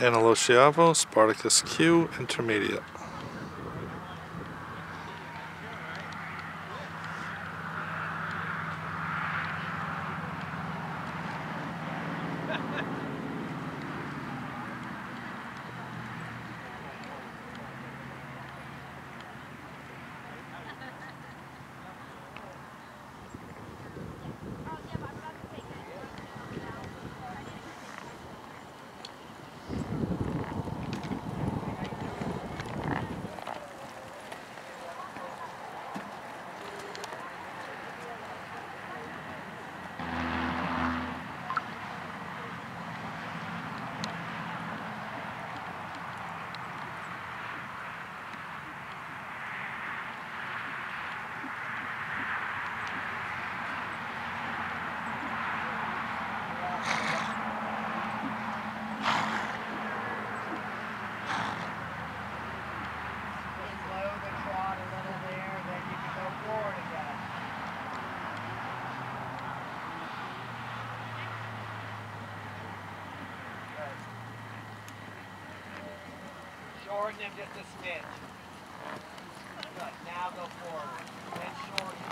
Anna Schiavo, Spartacus Q, Intermediate. Shorten him just a smidge. Good. Now go forward. Then shorten.